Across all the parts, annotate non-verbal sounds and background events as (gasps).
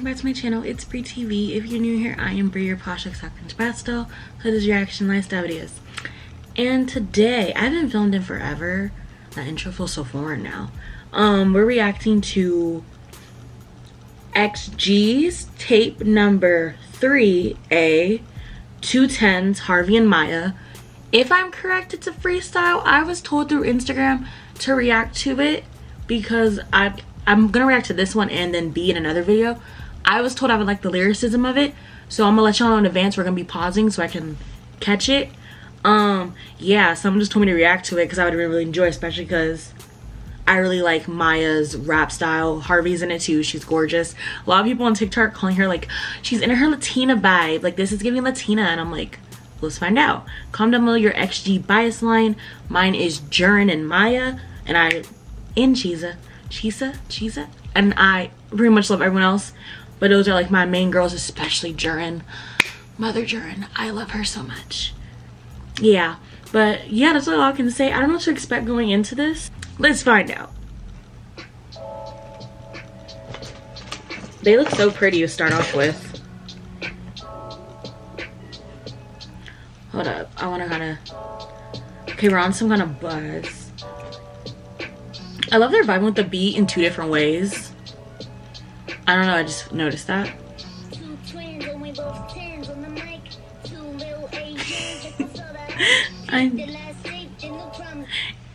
welcome back to my channel. It's Bri TV. If you're new here, I am Bri, your posh acceptance pastel. So this is reaction lifestyle videos. And today, I haven't filmed in forever. That intro feels so foreign now. Um, we're reacting to XG's tape number 3A, Two Tens, Harvey and Maya. If I'm correct, it's a freestyle. I was told through Instagram to react to it because I I'm gonna react to this one and then B in another video. I was told I would like the lyricism of it, so I'm gonna let y'all know in advance. We're gonna be pausing so I can catch it. Um, yeah, someone just told me to react to it because I would really enjoy, especially because I really like Maya's rap style. Harvey's in it too. She's gorgeous. A lot of people on TikTok calling her like she's in her Latina vibe. Like this is giving Latina, and I'm like, let's find out. Comment down below your XG bias line. Mine is Jurin and Maya, and I in Chiza. Chisa, Chisa, and I pretty much love everyone else, but those are like my main girls, especially Jurin. Mother Jurin, I love her so much. Yeah, but yeah, that's all I can say. I don't know what to expect going into this. Let's find out. They look so pretty to start off with. Hold up, I wanna kinda, okay, we're on some kind of buzz. I love their vibe with the beat in two different ways. I don't know, I just noticed that. (laughs)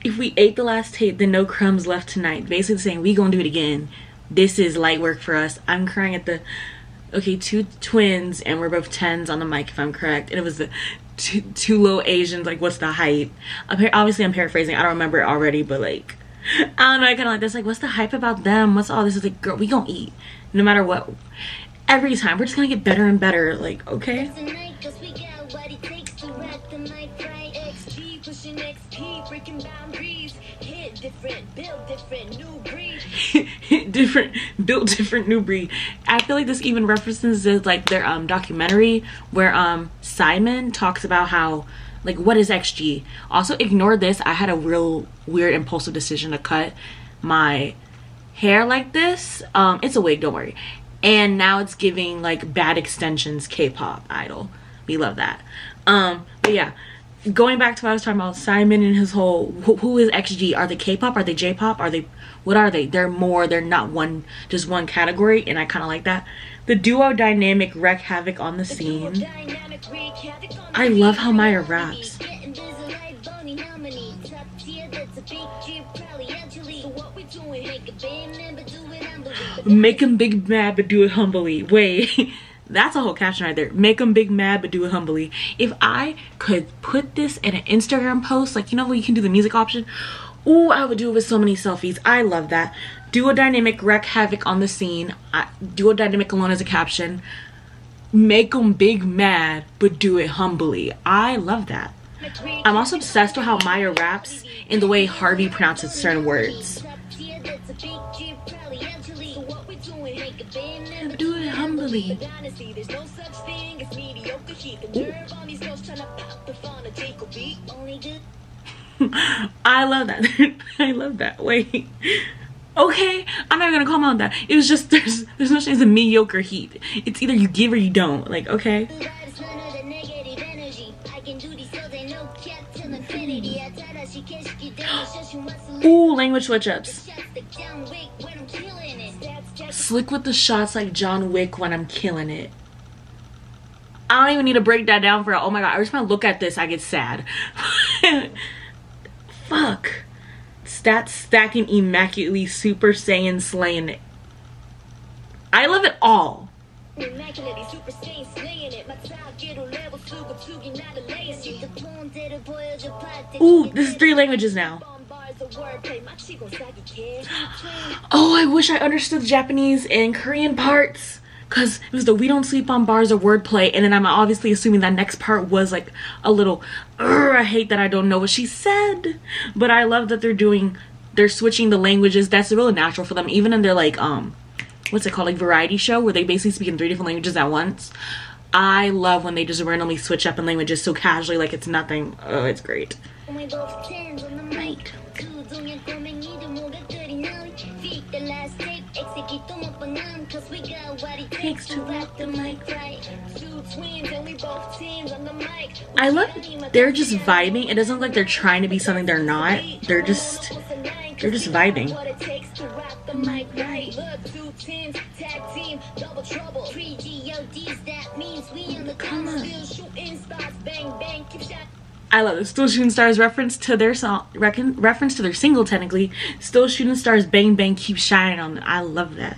If we ate the last tape, then no crumbs left tonight. Basically saying we gonna do it again. This is light work for us. I'm crying at the okay, two twins and we're both tens on the mic if I'm correct. And it was the two, two little Asians, like what's the height? Obviously I'm paraphrasing, I don't remember it already, but like (laughs) I don't know, I kind of like this. Like, what's the hype about them? What's all this? Is like, girl, we gonna eat no matter what. Every time, we're just gonna get better and better. Like, okay. Hit different, build different, new breed. (laughs) different, built different, new breed. I feel like this even references like their um documentary where um Simon talks about how like, what is XG? Also, ignore this. I had a real weird impulsive decision to cut my hair like this. Um, it's a wig, don't worry. And now it's giving like bad extensions K-pop idol. We love that. Um, but yeah, going back to what I was talking about, Simon and his whole who, who is XG? Are they K-pop? Are they J-pop? Are they what are they? They're more. They're not one just one category, and I kind of like that. The duo dynamic wreak havoc on the scene. I love how Maya raps. Make him big mad but do it humbly. Wait, (laughs) that's a whole caption right there. Make him big mad but do it humbly. If I could put this in an Instagram post, like you know you can do the music option, oh, I would do it with so many selfies. I love that. Duo dynamic wreck havoc on the scene. I, duo dynamic alone as a caption make them big mad, but do it humbly. I love that. I'm also obsessed with how Maya raps and the way Harvey pronounces certain words. Do it humbly. (laughs) I love that. (laughs) I love that. Wait okay i'm not gonna comment on that it was just (laughs) there's there's no chance of mediocre heat it's either you give or you don't like okay Ooh, language switch ups. Slick with the shots like John Wick when I'm killing it. I don't even need to break that down for oh my god, every time I look at this I get sad. Fuck. Stats stacking immaculately Super Saiyan slaying it. I love it all. Ooh, this is three languages now. (gasps) Oh, I wish I understood the Japanese and Korean parts because it was the we don't sleep on bars or wordplay and then i'm obviously assuming that next part was like a little i hate that i don't know what she said. But i love that they're doing they're switching the languages. That's really natural for them. Even in their like um what's it called? Like variety show where they basically speak in three different languages at once. I love when they just randomly switch up in languages so casually like it's nothing. Oh it's great right. cause we got what it takes to rock the mic right. Two twins and we both teams on the mic. I love they're just vibing. It doesn't look like they're trying to be something they're not. They're just they're just vibing. On. I love it. Still Shooting Stars reference to their song, reference to their single technically. Still Shooting Stars Bang Bang Keep Shining on it. I love that.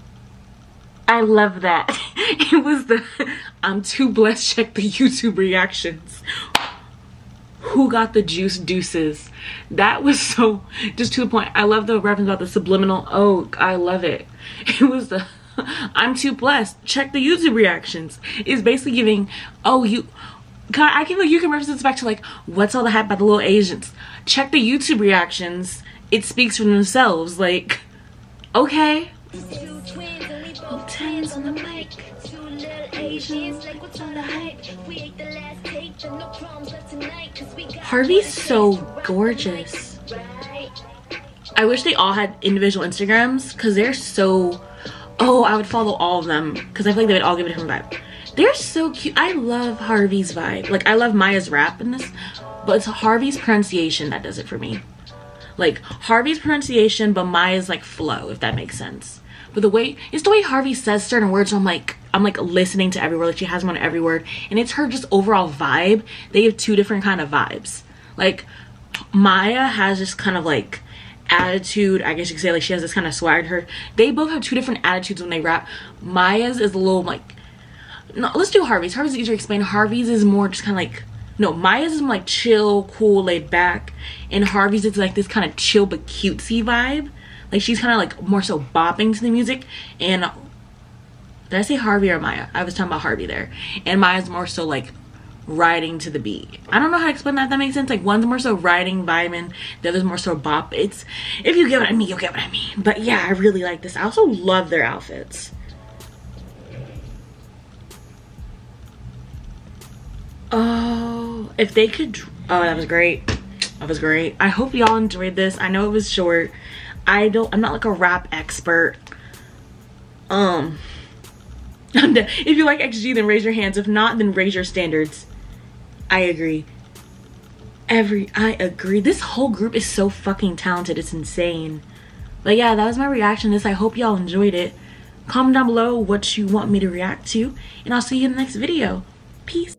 I love that. (laughs) It was the I'm too blessed check the YouTube reactions. Who got the juice deuces? That was so just to the point. I love the reference about the subliminal. Oh, I love it. (laughs) It was the I'm too blessed. Check the YouTube reactions. It's basically giving, oh, you, God, I can like you can reference this back to like, what's all the hype about the little Asians? Check the YouTube reactions. It speaks for themselves. Like, okay. Harvey's so gorgeous. I wish they all had individual Instagrams because they're so Oh, I would follow all of them because I feel like they would all give a different vibe. They're so cute. I love Harvey's vibe. Like, I love Maya's rap in this, but it's Harvey's pronunciation that does it for me. Like, Harvey's pronunciation, but Maya's, like, flow, if that makes sense. But the way, it's the way Harvey says certain words, I'm like, I'm, like, listening to every word. Like, she has on every word. And it's her just overall vibe. They have two different kind of vibes. Like, Maya has this kind of, like, attitude i guess you could say like she has this kind of swag to her they both have two different attitudes when they rap maya's is a little like no let's do harvey's harvey's easier to explain harvey's is more just kind of like no maya's is more like chill cool laid back and harvey's is like this kind of chill but cutesy vibe like she's kind of like more so bopping to the music and did i say harvey or maya i was talking about harvey there and maya's more so like riding to the beat. I don't know how to explain that. That makes sense. Like one's more so riding, vibing, the other's more so bop. It's if you get what I mean, you'll get what I mean. But yeah, I really like this. I also love their outfits. Oh, if they could. Oh, that was great. That was great. I hope y'all enjoyed this. I know it was short. I don't. I'm not like a rap expert. Um. (laughs) if you like XG, then raise your hands. If not, then raise your standards. I agree. Every I agree. This whole group is so fucking talented. It's insane. But yeah, that was my reaction to this. I hope y'all enjoyed it. Comment down below what you want me to react to. And I'll see you in the next video. Peace.